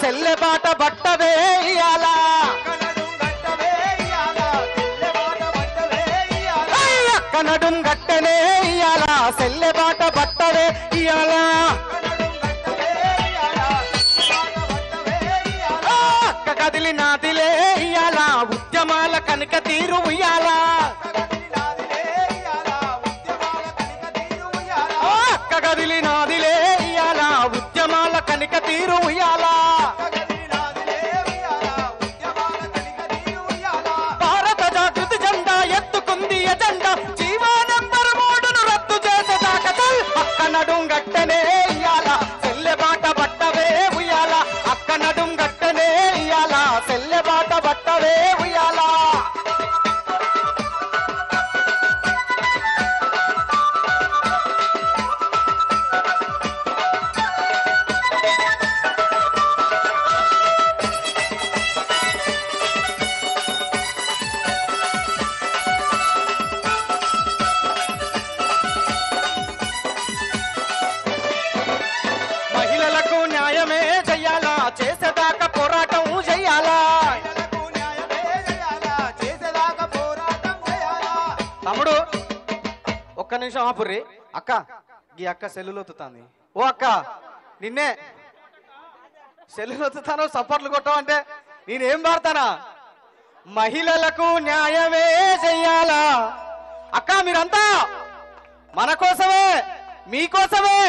సెల్లె బాట వేయాలా? ఇయాలా ఏయ్, గట్టనే ఇయాలా సెల్లె బాట బట్టవే ఇయాలా కదిలి నాదిలే ఇయాల నిమిషం ఆపుర్రి. అక్క ఈ అక్క సెల్లులొత్తుతాంది. ఓ అక్క నిన్నే సెల్లులొత్తుతాను సపోర్ట్లు కొట్టావంటే నేనేం పాడతానా మహిళలకు న్యాయమే చెయ్యాలా? అక్క మీరంతా మన కోసమే మీకోసమే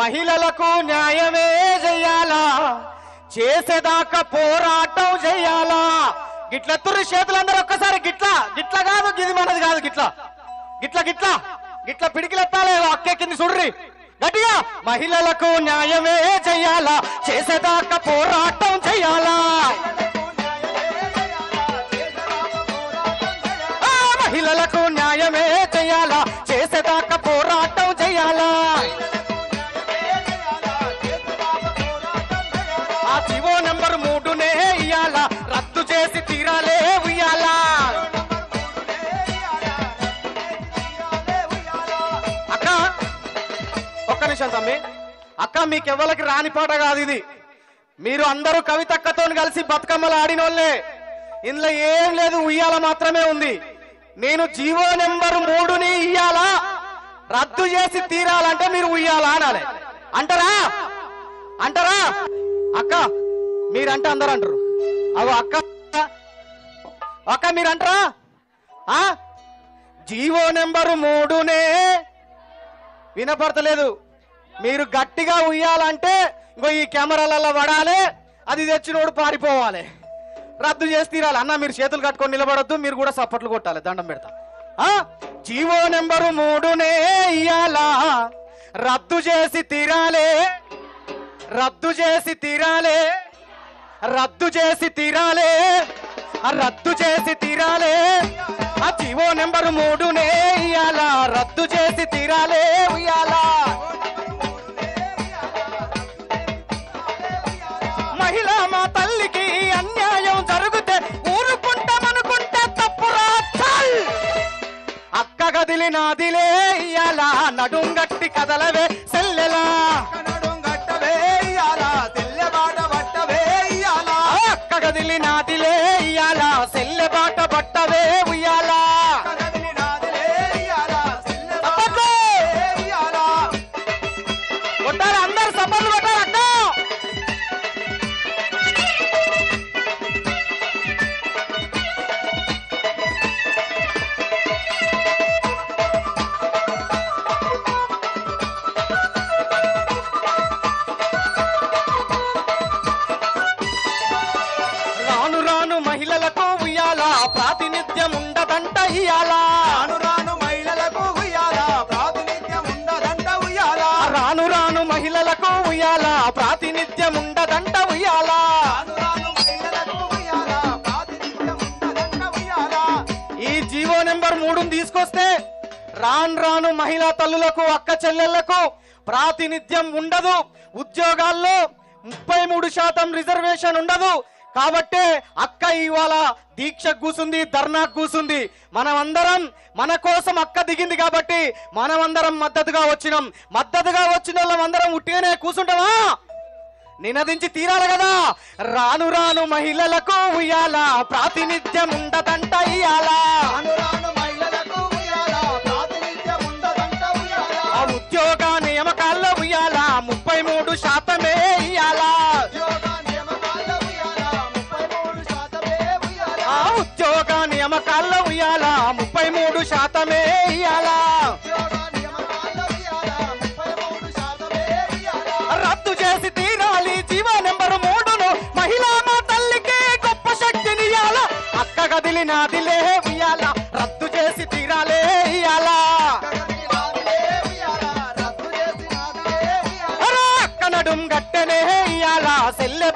మహిళలకు న్యాయమే చెయ్యాలా? చేసేదాకా పోరాటం చెయ్యాలా? గిట్ల గిట్లెత్తురు చేతులందరూ ఒక్కసారి గిట్ల గిట్ల కాదు గిది మనది కాదు గిట్ల. గిట్ల గిట్లా. గిట్ల పిడికిలెత్తాలే అక్కెక్కింది చూడ్రి. గట్టిగా మహిళలకు న్యాయమే చెయ్యాలా చేసేదాకా పోరాటం చెయ్యాలా మహిళలకు న్యాయమే చెయ్యాలా చేసేదాకా పోరాటం చెయ్యాలా ఆ జీవో చేశాను తమ్మి? అక్క మీకెవ్వలకి రాని పాట కాదు ఇది. మీరు అందరూ కవితక్కతో కలిసి బతుకమ్మలు ఆడినోళ్ళే. ఇందులో ఏం లేదు ఉయ్యాల మాత్రమే ఉంది. నేను జీవో నెంబర్ మూడుని ఇయ్యాలా? రద్దు చేసి తీరాలంటే మీరు ఉయ్యాలా అనాలి. అంటారా? అంటారా? అక్క మీరంటే అందరు అంటారు. అగో అక్క అక్క మీరంటారా? ఆ? జీవో నెంబరు మూడునే. వినపడతలేదు. మీరు గట్టిగా ఉయ్యాలంటే ఇంకో ఈ కెమెరాలలో పడాలి అది తెచ్చినోడు పారిపోవాలి. రద్దు చేసి తీరాలి. అన్న మీరు చేతులు కట్టుకొని నిలబడొద్దు మీరు కూడా సప్పట్లు కొట్టాలి. దండం పెడతా. ఆ? జీవో నెంబరు మూడునే ఇయ్యాలా? రద్దు చేసి తీరాలే. రద్దు చేసి తీరాలే. రద్దు చేసి తీరాలే. ఆ రద్దు చేసి తీరాలే. ఆ జీవో నెంబరు మూడునే ఇయ్యాలా? రద్దు చేసి తీరాలే. అక్క కదిలి నాదిలే ఇయ్యాలా నడుం ఇయ్యాలా రాను రాను మహిళలకు ఉయ్యాల. ప్రాతినిధ్యం ఉండదంట ఉయ్యాల. రాను రాను మహిళలకు ఉయ్యాలా. ప్రాతినిధ్యం ఉండదంట ఉయ్యాలా. రాను రాను మహిళలకు ఉయ్యాల. ప్రాతినిధ్యం ఉండదంట ఉయ్యాల. ఈ జీవో నెంబర్ మూడుని తీసుకొస్తే రాను రాను మహిళా తల్లులకు అక్క చెల్లెళ్ళకు ప్రాతినిధ్యం ఉండదు. ఉద్యోగాల్లో ముప్పై మూడు శాతం రిజర్వేషన్ ఉండదు. కాబట్టే అక్క ఇవాళ దీక్ష కూసుంది ధర్నా కూసుంది. మనమందరం మన కోసం అక్క దిగింది కాబట్టి మనమందరం మద్దతుగా వచ్చినాం. మద్దతుగా వచ్చిన వాళ్ళం అందరం ఉట్టిగానే కూసుంటామా? నినదించి తీరాలి కదా. రాను రాను మహిళలకు ఉయ్యాల ప్రాతినిధ్యం ఉండదంట ఇయ్యాల. రాను రాను ముప్పై మూడు శాతమే ఇయ్యాలా? రద్దు చేసి తీరాలి జీవ నెంబర్ మూడును మహిళా మా తల్లికి గొప్ప శక్తిని అక్క గదిలినాదిలే ఉయ్యాల రద్దు చేసి తీరాలే ఇయ్యాలా? నాదిలే రద్దు చేసి అరే అక్క నడుం గట్టెనే ఇయ్యాల? సెల్లె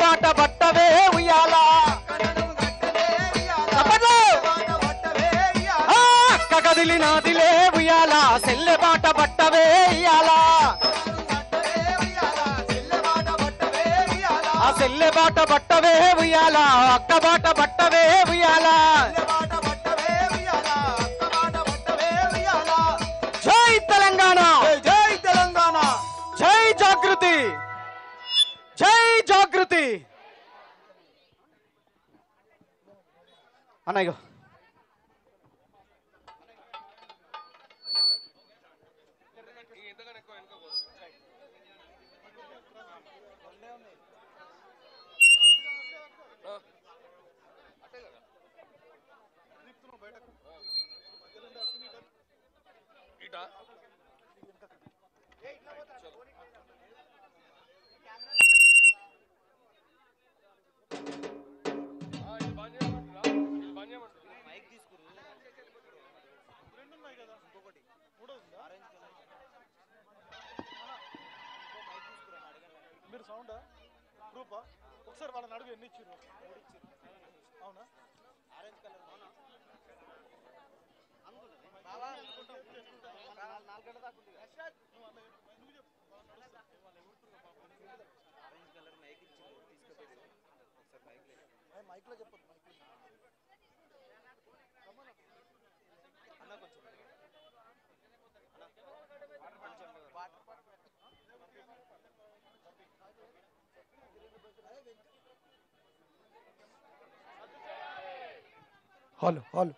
బాట బట్టవే ఉయ్యాల చెల్లె బాట పట్టవే ఉయ్యాల, అక్క బాట పట్టవే ఉయ్యాల. జై తెలంగాణ! జై జై తెలంగాణ జై జాగృతి! జై జాగృతి అన్నయ్య మీరు సౌండ్? గ్రూపా ఒకసారి వాళ్ళని అడుగు ఎన్ని ఇచ్చారు హలో హలో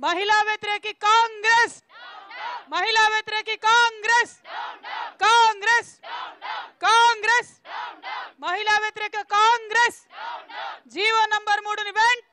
మహిళా వ్యతిరేకి కాంగ్రెస్ మహిళా వ్యతిరేకి కాంగ్రెస్ కాంగ్రెస్ కాంగ్రెస్ మహిళా వ్యతిరేక కాంగ్రెస్ జీవో నంబర్ మూడుని వెంటనే